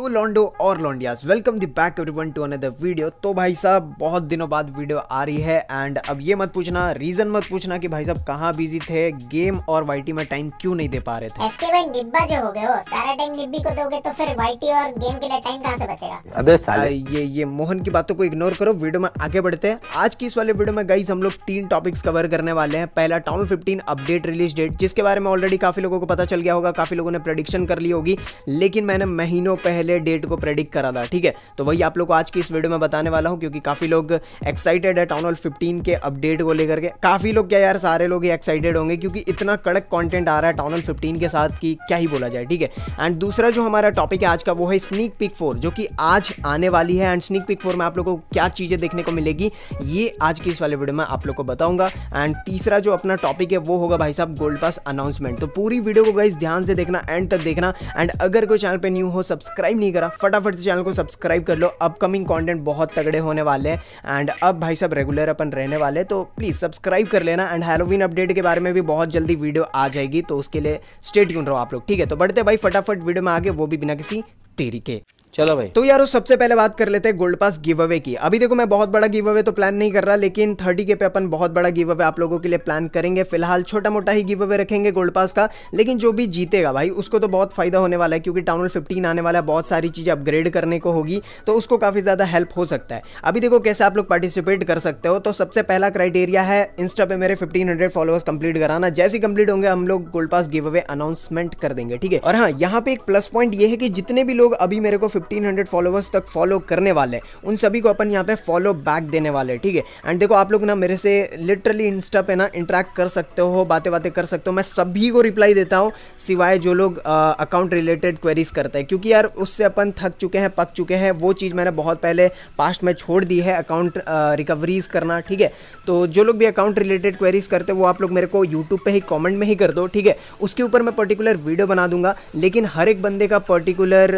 तो लॉन्डो और लॉन्डियास welcome the back everyone to another video तो भाई साहब बहुत दिनों बाद वीडियो आ रही है एंड अब ये मत पूछना रीजन मत पूछना कि भाई साहब कहाँ बिज़ी थे गेम और वाईटी में टाइम क्यों नहीं दे पा रहे थे? एसके भाई डिब्बा जो हो गए हो सारा टाइम डिब्बी को दोगे तो फिर वाईटी और गेम के लिए टाइम कहाँ से बचेगा? अबे साले। ये ये मोहन की बातों को इग्नोर करो वीडियो में आगे बढ़ते हैं। आज की इस वाले वीडियो में गाइस हम लोग तीन टॉपिक्स कवर करने वाले हैं। पहला टाउन 15 अपडेट रिलीज़ डेट जिसके बारे में ऑलरेडी काफ़ी लोगों को पता चल गया होगा काफ़ी लोगों ने प्रेडिक्शन कर ली होगी। लेकिन मैंने महीनों पहले डेट को प्रेडिक्ट करा था, ठीक है? तो वही आप लोग को आज की इस वीडियो में बताने वाला हूँ, क्योंकि काफ़ी लोग एक्साइटेड है टाउन हॉल 15 के अपडेट को लेकर के। काफ़ी लोग क्या यार, सारे लोग ही एक्साइटेड होंगे, क्योंकि इतना कड़क कॉन्टेंट आ रहा है टाउन हॉल 15 के साथ कि क्या ही बोला जाए, ठीक है? एंड दूसरा जो हमारा टॉपिक है आज का, वो है स्नीक पिक फोर जो कि आज आने वाली है। एंड स्नीक पिक फोर में आप लोगों को क्या चीज़ें देखने को मिलेगी, ये आज की इस वाले वीडियो में आप लोग को बताऊँगा। एंड तीसरा जो अपना टॉपिक है, वो होगा भाई साहब गोल्ड पास अनाउंसमेंट तो पूरी वीडियो को गाइस ध्यान से देखना एंड तक देखना। एंड अगर कोई चैनल पे न्यू हो सब्सक्राइब नहीं करा, फटाफट से चैनल को सब्सक्राइब कर लो। अपकमिंग कॉन्टेंट बहुत तगड़े होने वाले हैं एंड अब भाई साहब रेगुलर अपन रहने वाले तो प्लीज़ सब्सक्राइब कर लेना एंड हैलोवीन अपडेट के बारे में भी बहुत जल्दी वीडियो आ जाएगी तो उसके लिए स्टेट यून रहो आप लोग, ठीक है? तो बढ़ते भाई, फटाफट वीडियो में आगे, वो भी बिना किसी तेरी के। चलो भाई। तो यार सबसे पहले बात कर लेते हैं गोल्ड पास गिव अवे की। अभी देखो, मैं बहुत बड़ा गिव अवे तो प्लान नहीं कर रहा, लेकिन थर्टी के पे अपन बहुत बड़ा गिव अवे आप लोगों के लिए प्लान करेंगे। फ़िलहाल छोटा मोटा ही गिव अवे रखेंगे गोल्ड पास का, लेकिन जो भी जीतेगा भाई, उसको तो बहुत फ़ायदा होने वाला है, क्योंकि टाउन फिफ्टीन आने वाला है, बहुत सारी चीज़ें अपग्रेड करने को होगी तो उसको काफ़ी ज़्यादा हेल्प हो सकता है। अभी देखो कैसे आप लोग पार्टिसिपेट कर सकते हो तो सबसे पहला क्राइटेरिया है इंस्टा पे मेरे फिफ्टीन फॉलोअर्स कंप्लीट कराना। जैसे कंप्लीट होंगे, हम लोग gold pass give away announcement कर देंगे, ठीक है? और हाँ यहाँ पे एक प्लस पॉइंट ये है कि जितने भी लोग अभी मेरे को फिफ्टीन हंड्रेड फॉलोअर्स तक फॉलो करने वाले हैं। उन सभी को अपन यहाँ पे फॉलो बैक देने वाले हैं, ठीक है? एंड देखो, आप लोग ना मेरे से लिटरली इंस्टा पे ना इंटरेक्ट कर सकते हो बातें बातें कर सकते हो। मैं सभी को रिप्लाई देता हूँ, सिवाय जो लोग अकाउंट रिलेटेड क्वेरीज करते हैं। क्योंकि यार, उससे अपन थक चुके हैं, पक चुके हैं, वो चीज़ मैंने बहुत पहले पास्ट में छोड़ दी है अकाउंट रिकवरीज करना, ठीक है? तो जो लोग भी अकाउंट रिलेटेड क्वेरीज करते हैं, वो आप लोग मेरे को यूट्यूब पर ही कॉमेंट में ही कर दो, ठीक है? उसके ऊपर मैं पर्टिकुलर वीडियो बना दूँगा, लेकिन हर एक बंदे का पर्टिकुलर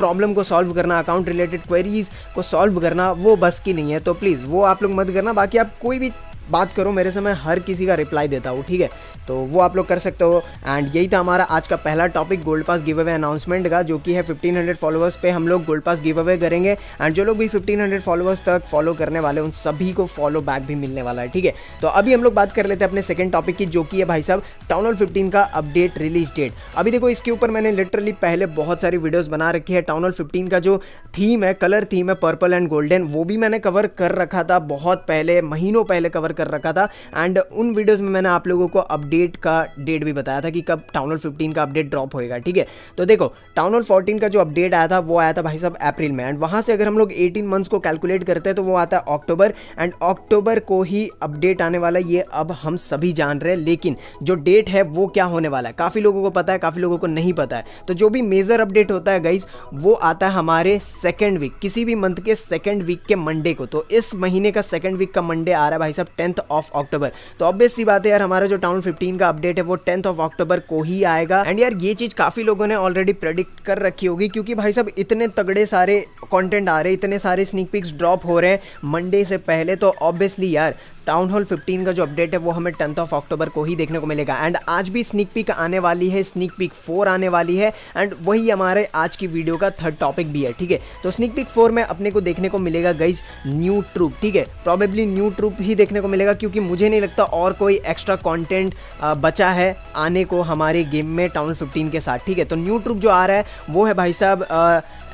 प्रॉब्लम को सॉल्व करना अकाउंट रिलेटेड क्वेरीज को सॉल्व करना, वो बस की नहीं है। तो प्लीज़ वो आप लोग मत करना। बाकी आप कोई भी बात करो, मेरे से मैं हर किसी का रिप्लाई देता हूँ, ठीक है? तो वो आप लोग कर सकते हो। एंड यही था हमारा आज का पहला topic gold pass give away announcement का, जो कि है 1500 फॉलोअर्स पे हम लोग गोल्ड पास गिव अवे करेंगे। एंड जो लोग भी 1500 फॉलोअर्स तक फॉलो करने वाले उन सभी को फॉलो बैक भी मिलने वाला है, ठीक है? तो अभी हम लोग बात कर लेते हैं अपने सेकंड टॉपिक की, जो कि है भाई साहब टाउन हॉल फिफ्टीन का अपडेट रिलीज़ डेट अभी देखो, इसके ऊपर मैंने लिटरली पहले बहुत सारी वीडियोज़ बना रखी है। टाउन हॉल फिफ्टीन का जो थीम है कलर थीम है पर्पल एंड गोल्डन वो भी मैंने कवर कर रखा था बहुत पहले, महीनों पहले कवर कर रखा था। एंड उन वीडियोस में मैंने आप लोगों को अपडेट का डेट भी बताया था कि कब टाउन हॉल फिफ्टीन का अपडेट ड्रॉप होएगा, ठीक है? तो देखो टाउन हॉल फोर्टीन का जो अपडेट आया था, वो आया था भाई साहब अप्रैल में। एंड वहाँ से अगर हम लोग एटीन मंथ्स को कैलकुलेट करते हैं तो वो आता है अक्टूबर एंड अक्टूबर को ही अपडेट आने वाला ये अब हम सभी जान रहे हैं। लेकिन जो डेट है, वो क्या होने वाला है? काफ़ी लोगों को पता है, काफ़ी लोगों को नहीं पता है। तो जो भी मेजर अपडेट होता है गाइज़ वो आता है हमारे सेकेंड वीक किसी भी मंथ के सेकेंड वीक के मंडे को। तो इस महीने का सेकेंड वीक का मंडे आ रहा है भाई साहब टेंथ ऑफ़ अक्टूबर। तो ऑब्वियस सी बात है यार, हमारा जो टाउन 15 का अपडेट है, वो टेंथ ऑफ़ अक्टूबर को ही आएगा। एंड यार, ये चीज़ काफ़ी लोगों ने ऑलरेडी प्रेडिक्ट कर रखी होगी, क्योंकि भाई साहब, इतने तगड़े सारे कंटेंट आ रहे इतने सारे स्नीक पिक्स ड्रॉप हो रहे हैं मंडे से पहले। तो ऑब्वियसली यार टाउन हॉल 15 का जो अपडेट है, वो हमें टेंथ ऑफ़ अक्टूबर को ही देखने को मिलेगा। एंड आज भी स्निक पिक आने वाली है स्निक पिक फोर आने वाली है एंड वही हमारे आज की वीडियो का थर्ड टॉपिक भी है, ठीक है? तो स्निक पिक फोर में अपने को देखने को मिलेगा गईज न्यू ट्रूप ठीक है? प्रॉबेबली न्यू ट्रूप ही देखने को मिलेगा, क्योंकि मुझे नहीं लगता और कोई एक्स्ट्रा कॉन्टेंट बचा है आने को हमारे गेम में टाउन फिफ्टीन के साथ, ठीक है? तो न्यू ट्रूप जो आ रहा है, वो है भाई साहब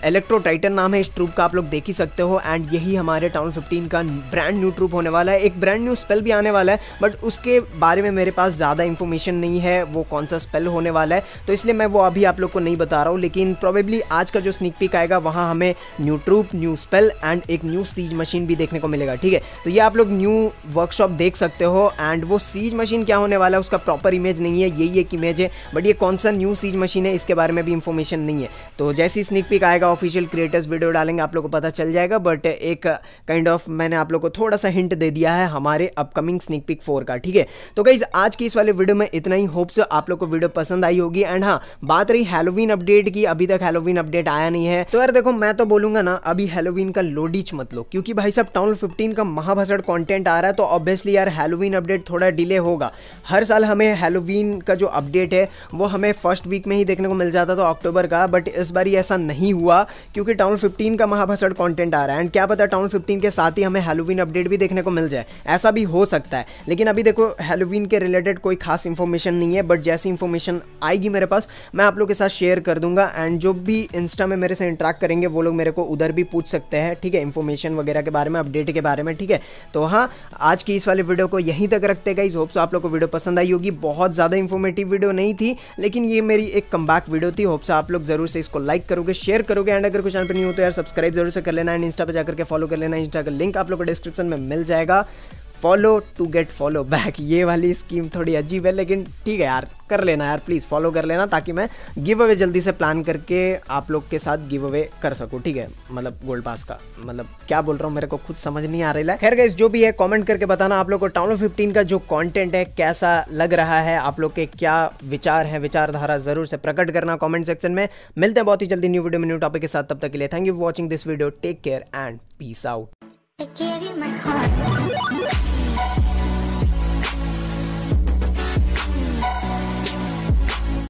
इलेक्ट्रो टाइटन नाम है इस ट्रूप का, आप लोग देख ही सकते हो। एंड यही हमारे टाउन 15 का ब्रांड न्यू ट्रूप होने वाला है। एक ब्रांड न्यू स्पेल भी आने वाला है बट उसके बारे में मेरे पास ज़्यादा इन्फॉर्मेशन नहीं है, वो कौन सा स्पेल होने वाला है। तो इसलिए मैं वो अभी आप लोग को नहीं बता रहा हूँ, लेकिन प्रॉबेबली आज का जो स्निक पिक आएगा, वहाँ हमें new troop new spell and एक न्यू सीज मशीन भी देखने को मिलेगा, ठीक है? तो ये आप लोग न्यू वर्कशॉप देख सकते हो एंड वो सीज मशीन क्या होने वाला है, उसका प्रॉपर इमेज नहीं है, यही एक इमेज है बट ये कौन सा न्यू सीज मशीन है, इसके बारे में भी इंफॉर्मेशन नहीं है। तो जैसी स्निक पिक आएगा ऑफिशियल क्रिएटर्स वीडियो डालेंगे, आप लोग को पता चल जाएगा बट एक काइंड ऑफ़ मैंने आप लोग को थोड़ा सा हिंट दे दिया है हमारे अपकमिंग स्निक पिक फोर का, ठीक है? तो गाइज़ आज की इस वाले वीडियो में इतना ही होप्स आप लोग को वीडियो पसंद आई होगी एंड हाँ बात रही हेलोवीन अपडेट की, अभी तक हेलोवीन अपडेट आया नहीं है। तो यार देखो, मैं तो बोलूँगा ना, अभी हेलोवीन का लोडीच मत लो, क्योंकि भाई साहब टाउन फिफ्टीन का महाभसड़ कॉन्टेंट आ रहा है तो ऑब्वियसली यार हेलोवीन अपडेट थोड़ा डिले होगा। हर साल हमें हेलोवीन का जो अपडेट है, वो हमें फ़र्स्ट वीक में ही देखने को मिल जाता था अक्टूबर का बट इस बार ऐसा नहीं हुआ। क्योंकि टाउन फिफ्टीन का महाभसड़ कॉन्टेंट आ रहा है। एंड क्या पता टाउन फिफ्टीन के साथ ही हमें हेलोवीन अपडेट भी देखने को मिल जाए। ऐसा भी हो सकता है। लेकिन अभी देखो हेलोवीन के रिलेटेड कोई खास इन्फॉर्मेशन नहीं है बट जैसी इन्फॉर्मेशन आएगी मेरे पास, मैं आप लोग के साथ शेयर कर दूँगा। एंड जो भी इंस्टा में मेरे से इंट्रैक्ट करेंगे, वो लोग मेरे को उधर भी पूछ सकते हैं। ठीक है? इन्फॉर्मेशन वगैरह के बारे में अपडेट के बारे में, ठीक है? तो हाँ आज की इस वाले वीडियो को यहीं तक रखते गई होप सो आप लोग को वीडियो पसंद आई होगी। बहुत ज़्यादा इन्फॉर्मेटिव वीडियो नहीं थी, लेकिन ये मेरी एक कम वीडियो थी। होप से आप लोग ज़रूर से इसको लाइक करोगे शेयर करोगे एंड अगर कुछ नहीं हो तो यार सब्सक्राइब ज़रूर से कर लेना एंड इंस्टा पर जाकर के फॉलो कर लेना इंस्टा का लिंक आप लोग को डिस्क्रिप्शन में मिल जाएगा। Follow to get follow back. ये वाली स्कीम थोड़ी अजीब है, लेकिन ठीक है यार, कर लेना यार प्लीज़ फॉलो कर लेना ताकि मैं गिव अवे जल्दी से प्लान करके आप लोग के साथ गिव अवे कर सकूँ, ठीक है? मतलब गोल्ड पास का। मतलब क्या बोल रहा हूँ, मेरे को खुद समझ नहीं आ रहा है। खैर गैस जो भी है कमेंट करके बताना आप लोग को। टाउन फिफ्टीन का जो कॉन्टेंट है, कैसा लग रहा है, आप लोग के क्या विचार है, विचारधारा ज़रूर से प्रकट करना कॉमेंट सेक्शन में। मिलते हैं बहुत ही जल्दी न्यू वीडियो में न्यू टॉपिक के साथ। तब तक के लिए thank you for watching this video take care and peace out